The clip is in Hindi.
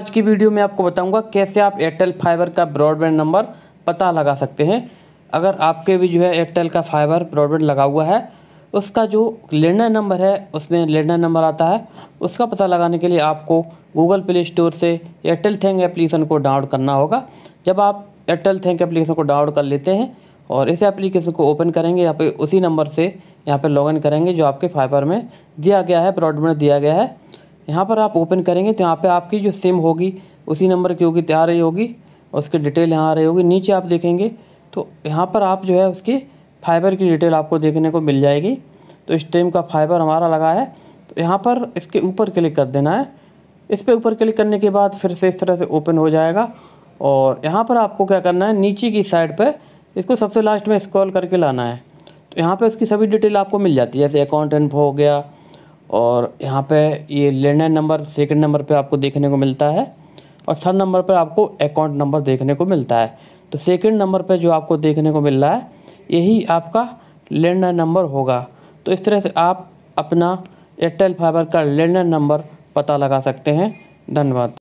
आज की वीडियो में आपको बताऊँगा कैसे आप एयरटेल फाइबर का ब्रॉडबैंड नंबर पता लगा सकते हैं। अगर आपके भी जो है एयरटेल का फाइबर ब्रॉडबैंड लगा हुआ है, उसका जो लैंडलाइन नंबर है, उसमें लैंडलाइन नंबर आता है, उसका पता लगाने के लिए आपको गूगल प्ले स्टोर से एयरटेल थैंक एप्लीकेशन को डाउनलोड करना होगा। जब आप एयरटेल थैंक एप्लीकेशन को डाउनलोड कर लेते हैं और इस एप्लीकेशन को ओपन करेंगे, यहाँ पे उसी नंबर से यहाँ पे लॉगिन करेंगे जो आपके फाइबर में दिया गया है ब्रॉडबैंड दिया गया है। यहाँ पर आप ओपन करेंगे तो यहाँ पे आपकी जो सिम होगी, उसी नंबर की होगी आ रही होगी उसकी डिटेल यहाँ आ रही होगी। नीचे आप देखेंगे तो यहाँ पर आप जो है उसकी फाइबर की डिटेल आपको देखने को मिल जाएगी। तो इस टाइम का फाइबर हमारा लगा है तो यहाँ पर इसके ऊपर क्लिक कर देना है। इस पर ऊपर क्लिक करने के बाद फिर से इस तरह से ओपन हो जाएगा, और यहाँ पर आपको क्या करना है, नीचे की साइड पर इसको सबसे लास्ट में स्क्रॉल करके लाना है। तो यहाँ पे उसकी सभी डिटेल आपको मिल जाती है, जैसे अकाउंट इन्फो हो गया और यहाँ पे ये लैंडलाइन नंबर सेकंड नंबर पे आपको देखने को मिलता है और थर्ड नंबर पर आपको अकाउंट नंबर देखने को मिलता है। तो सेकंड नंबर पे जो आपको देखने को मिल रहा है, यही आपका लैंडलाइन नंबर होगा। तो इस तरह से आप अपना एयरटेल फाइबर का लैंडलाइन नंबर पता लगा सकते हैं। धन्यवाद।